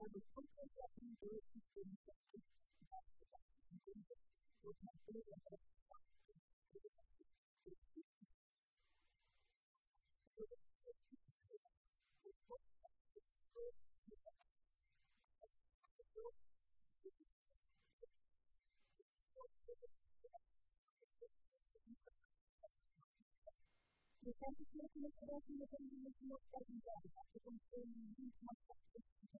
for the purpose of conversion to the second was my favorite part Thank you.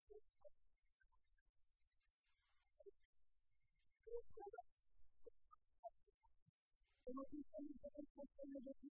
Thank you.